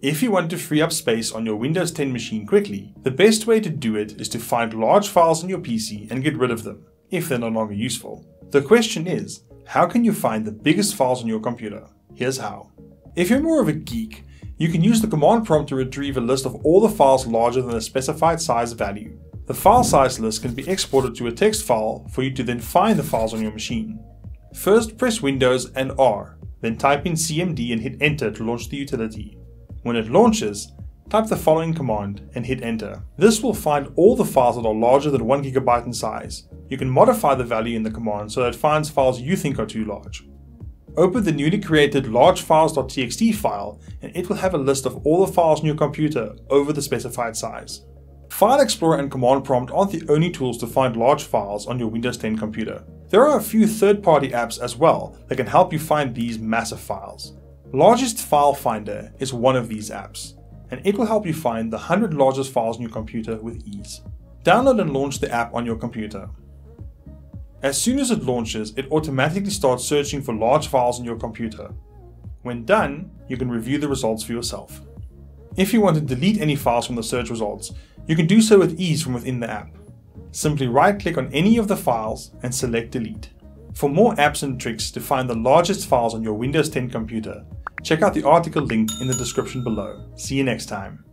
If you want to free up space on your Windows 10 machine quickly, the best way to do it is to find large files on your PC and get rid of them, if they're no longer useful. The question is, how can you find the biggest files on your computer? Here's how. If you're more of a geek, you can use the command prompt to retrieve a list of all the files larger than a specified size value. The file size list can be exported to a text file for you to then find the files on your machine. First press Windows and R, then type in cmd and hit enter to launch the utility. When it launches, type the following command and hit enter. This will find all the files that are larger than 1GB in size. You can modify the value in the command so that it finds files you think are too large. Open the newly created largefiles.txt file and it will have a list of all the files on your computer over the specified size. File Explorer and Command Prompt aren't the only tools to find large files on your Windows 10 computer. There are a few third-party apps as well that can help you find these massive files. Largest File Finder is one of these apps, and it will help you find the 100 largest files on your computer with ease. Download and launch the app on your computer. As soon as it launches, it automatically starts searching for large files on your computer. When done, you can review the results for yourself. If you want to delete any files from the search results, you can do so with ease from within the app. Simply right click on any of the files and select delete. For more apps and tricks to find the largest files on your Windows 10 computer, check out the article linked in the description below. See you next time.